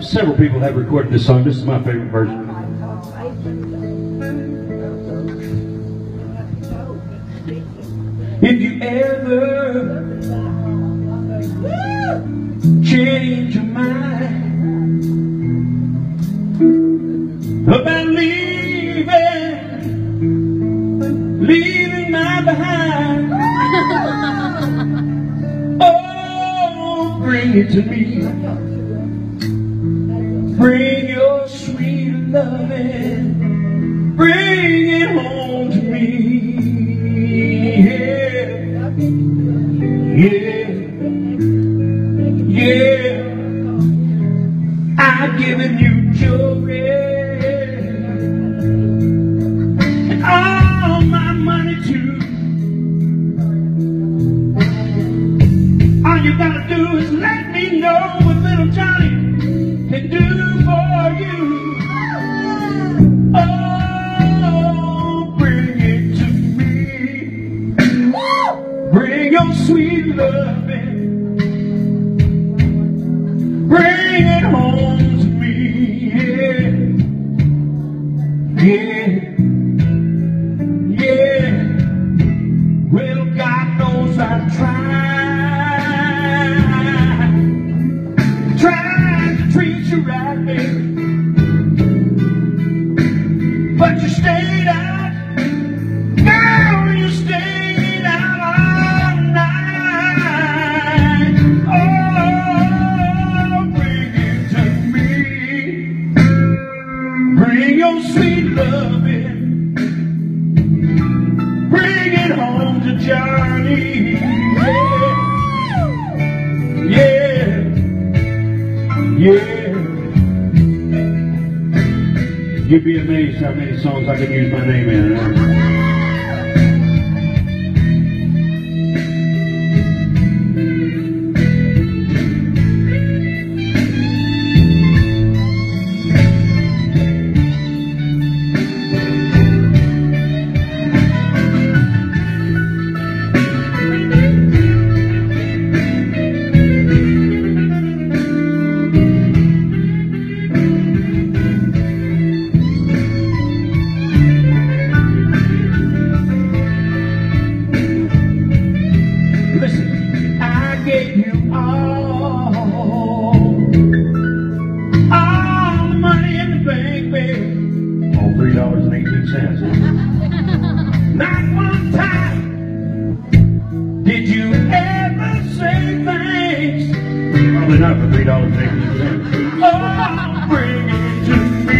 Several people have recorded this song. This is my favorite version. If you ever change your mind about leaving, leaving my behind, oh, bring it to me. Loving, bring it home to me. Yeah, yeah, yeah. I've given you joy and all my money too. All you gotta do is let me know Bring your sweet loving. Bring it home to me. Yeah. Yeah. Yeah. Well, God knows I've tried. Tried to treat you right, baby. Bring your sweet loving. Bring it home to Johnny. Yeah. Yeah. Yeah. You'd be amazed how many songs I can use my name in. Listen, Probably not for three dollars and eighteen cents. Oh, bring it to me.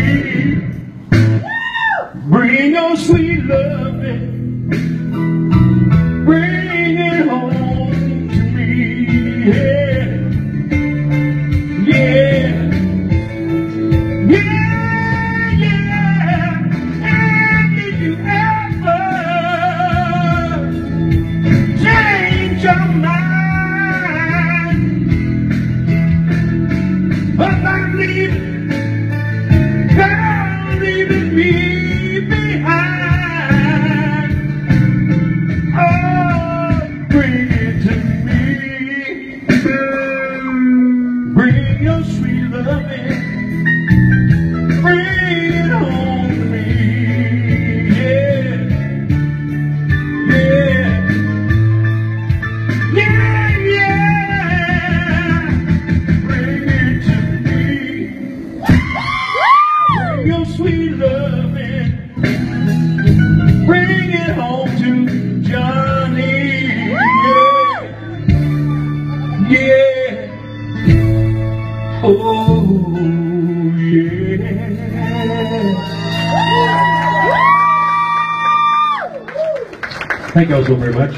Bring your sweet loving. Thank you all so very much.